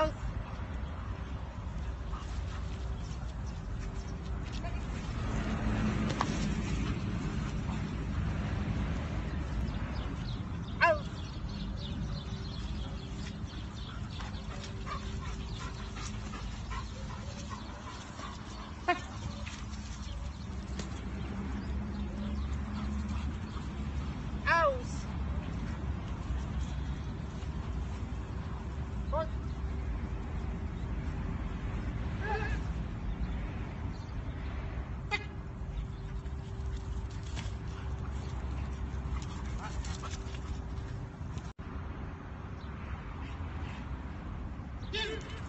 out Yeah.